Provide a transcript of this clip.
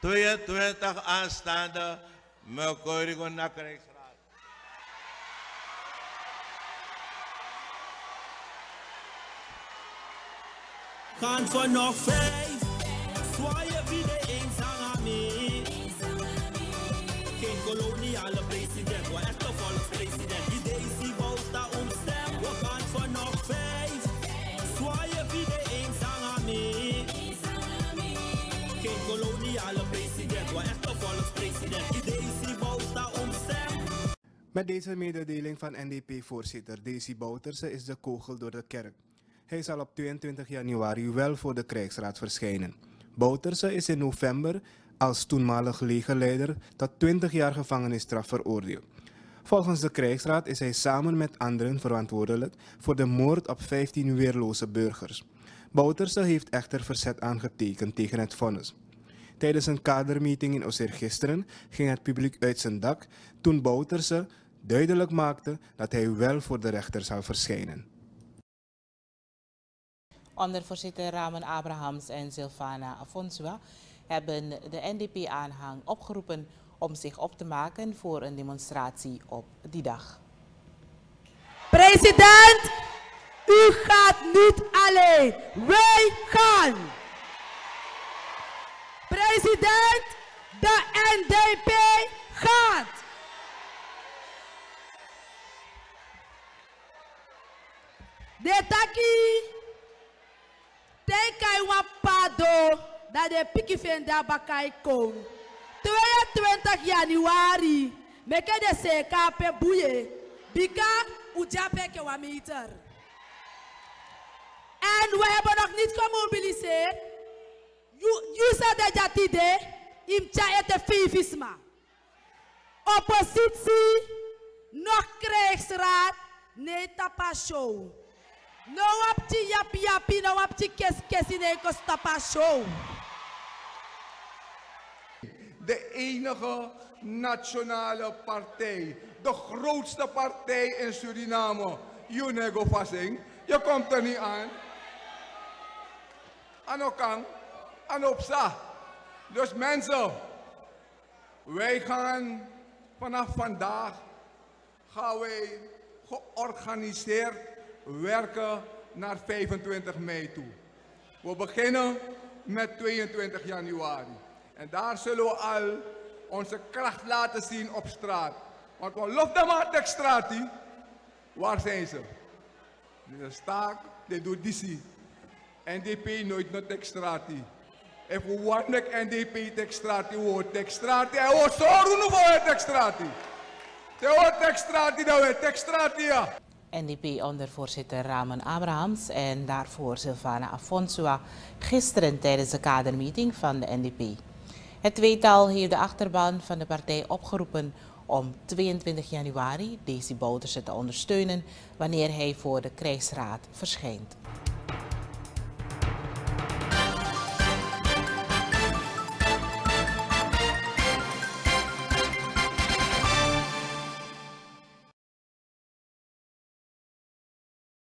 22 aanstaande Melkorigo naar krijgsraad. Gaan voor nog vijf, zwaaien wie Met deze mededeling van NDP-voorzitter Daisy Bouterse is de kogel door de kerk. Hij zal op 22 januari wel voor de krijgsraad verschijnen. Bouterse is in november als toenmalig legerleider tot 20 jaar gevangenisstraf veroordeeld. Volgens de krijgsraad is hij samen met anderen verantwoordelijk voor de moord op 15 weerloze burgers. Bouterse heeft echter verzet aangetekend tegen het vonnis. Tijdens een kadermeeting in Osser gisteren ging het publiek uit zijn dak toen Bouterse duidelijk maakte dat hij wel voor de rechter zal verschijnen. Ondervoorzitter Ramen Abrahams en Silvana Afonsua hebben de NDP-aanhang opgeroepen om zich op te maken voor een demonstratie op die dag. President, u gaat niet alleen. Wij gaan. President, de NDP gaat. De taki, tenkai wapado, dat de piki venda bakai kon. 22 januari, meke de sekape buye, bika ujape ke wa meter. En we hebben nog niet gemobiliseerd. Je zei dat jatide, im cha ete fifisma. Oppositie, nog krijgsraad, nee tapa show. No wapti yapi yapi, no wapti kes kesi, nee kos tapa show. de enige nationale partij, de grootste partij in Suriname, Unego Fassing. Je komt er niet aan. Anokang, Anopsa. Dus mensen, wij gaan vanaf vandaag gaan wij georganiseerd werken naar 25 mei toe. We beginnen met 22 januari. En daar zullen we al onze kracht laten zien op straat. Want we lopen maar de straat. Waar zijn ze? De staak, de doet die. NDP nooit naar de. Εφού ουάνεκ NDP τεξτράτη, ου τεξτράτη, εγώ σώρου νου βοέ τεξτράτη. De hoort τεξτράτη nou weer, τεξτράτια. NDP-ondervoorzitter Ramen Abrahams en daarvoor Sylvana Afonsoa gisteren tijdens de kadermeeting van de NDP. Het tweetal heeft de achterban van de partij opgeroepen om 22 januari Desi Bouterse te ondersteunen wanneer hij voor de krijgsraad verschijnt.